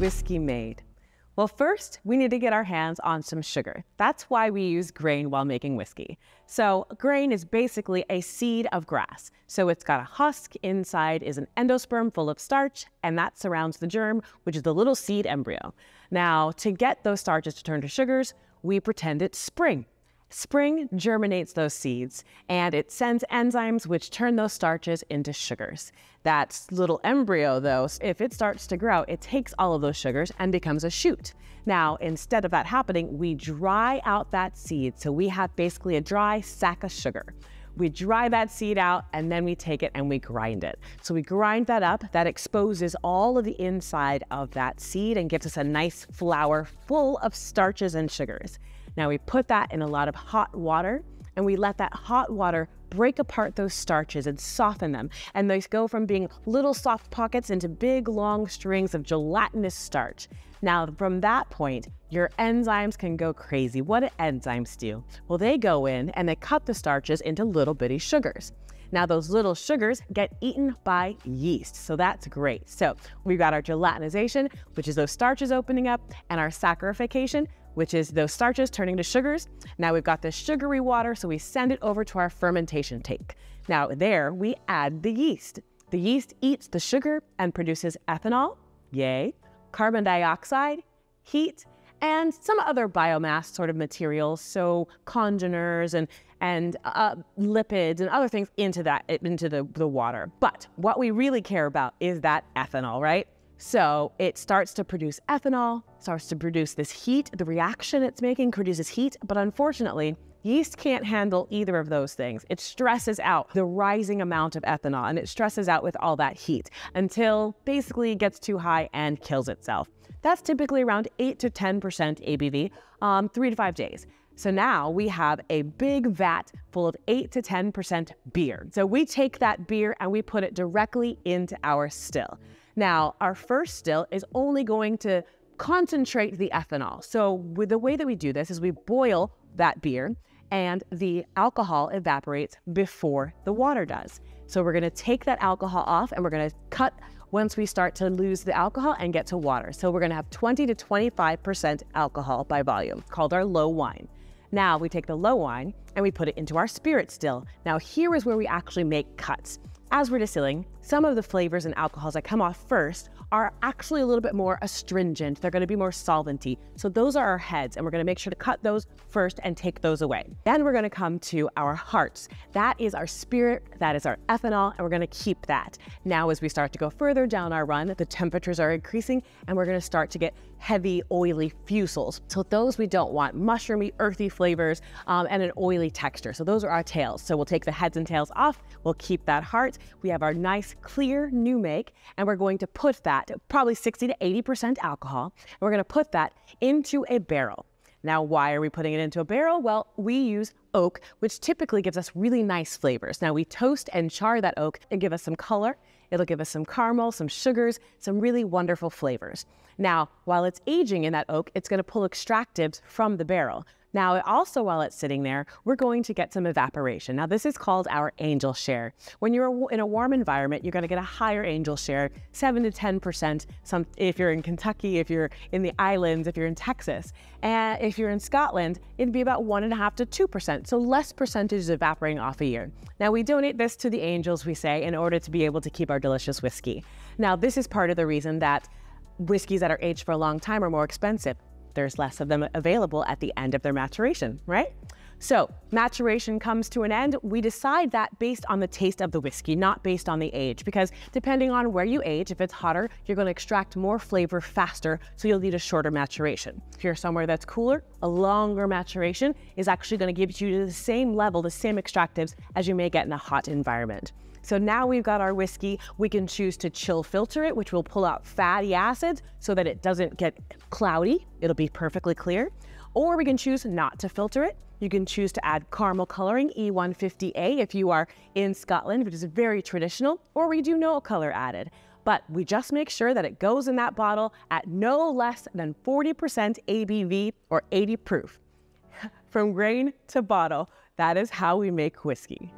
is whiskey made? Well, first, we need to get our hands on some sugar. That's why we use grain while making whiskey. So, grain is basically a seed of grass. So, it's got a husk, inside is an endosperm full of starch, and that surrounds the germ, which is the little seed embryo. Now, to get those starches to turn to sugars, we pretend it's spring. Spring germinates those seeds and it sends enzymes which turn those starches into sugars. That little embryo, though, if it starts to grow, it takes all of those sugars and becomes a shoot. Now, instead of that happening, we dry out that seed. So we have basically a dry sack of sugar. We dry that seed out and then we take it and we grind it. So we grind that up. That exposes all of the inside of that seed and gives us a nice flour full of starches and sugars. Now we put that in a lot of hot water and we let that hot water break apart those starches and soften them. And they go from being little soft pockets into big long strings of gelatinous starch. Now, from that point, your enzymes can go crazy. What do enzymes do? Well, they go in and they cut the starches into little bitty sugars. Now those little sugars get eaten by yeast, so that's great. So we've got our gelatinization, which is those starches opening up, and our saccharification, which is those starches turning to sugars. Now we've got this sugary water, so we send it over to our fermentation tank. Now there we add the yeast. The yeast eats the sugar and produces ethanol, yay, carbon dioxide, heat, and some other biomass sort of materials, so congeners and and uh, lipids and other things into that into the, the water. But what we really care about is that ethanol, right? So it starts to produce ethanol, starts to produce this heat. The reaction it's making produces heat, but unfortunately, yeast can't handle either of those things. It stresses out the rising amount of ethanol and it stresses out with all that heat until basically it gets too high and kills itself. That's typically around 8 to 10% ABV, um, three to five days. So now we have a big vat full of 8 to 10% beer. So we take that beer and we put it directly into our still. Now, our first still is only going to concentrate the ethanol. So with the way that we do this is we boil that beer and the alcohol evaporates before the water does. So we're gonna take that alcohol off and we're gonna cut once we start to lose the alcohol and get to water. So we're gonna have 20 to 25% alcohol by volume, called our low wine. Now we take the low wine and we put it into our spirit still. Now here is where we actually make cuts. As we're distilling, some of the flavors and alcohols that come off first are actually a little bit more astringent. They're going to be more solventy. So those are our heads, and we're going to make sure to cut those first and take those away. Then we're going to come to our hearts. That is our spirit, that is our ethanol, and we're going to keep that. Now, as we start to go further down our run, the temperatures are increasing, and we're going to start to get heavy, oily fusels. So those we don't want, mushroomy, earthy flavors, um, and an oily texture. So those are our tails. So we'll take the heads and tails off. We'll keep that heart. We have our nice, clear new make, and we're going to put that, probably 60 to 80% alcohol, and we're going to put that into a barrel. Now, why are we putting it into a barrel? Well, we use oak, which typically gives us really nice flavors. Now, we toast and char that oak and give us some color. It'll give us some caramel, some sugars, some really wonderful flavors. Now, while it's aging in that oak, it's going to pull extractives from the barrel. Now, also while it's sitting there, we're going to get some evaporation. Now, this is called our angel share. When you're in a warm environment, you're going to get a higher angel share, 7 to 10%. Some, if you're in Kentucky, if you're in the islands, if you're in Texas. And if you're in Scotland, it'd be about 1.5 to 2%. So less percentage is evaporating off a year. Now, we donate this to the angels, we say, in order to be able to keep our delicious whiskey. Now, this is part of the reason that whiskeys that are aged for a long time are more expensive there's less of them available at the end of their maturation, right? So maturation comes to an end. We decide that based on the taste of the whiskey, not based on the age, because depending on where you age, if it's hotter, you're going to extract more flavor faster, so you'll need a shorter maturation. If you're somewhere that's cooler, a longer maturation is actually going to give you the same level, the same extractives as you may get in a hot environment. So now we've got our whiskey. We can choose to chill filter it, which will pull out fatty acids so that it doesn't get cloudy. It'll be perfectly clear. Or we can choose not to filter it. You can choose to add caramel coloring, E150A, if you are in Scotland, which is very traditional, or we do no color added. But we just make sure that it goes in that bottle at no less than 40% ABV or 80 proof. From grain to bottle, that is how we make whiskey.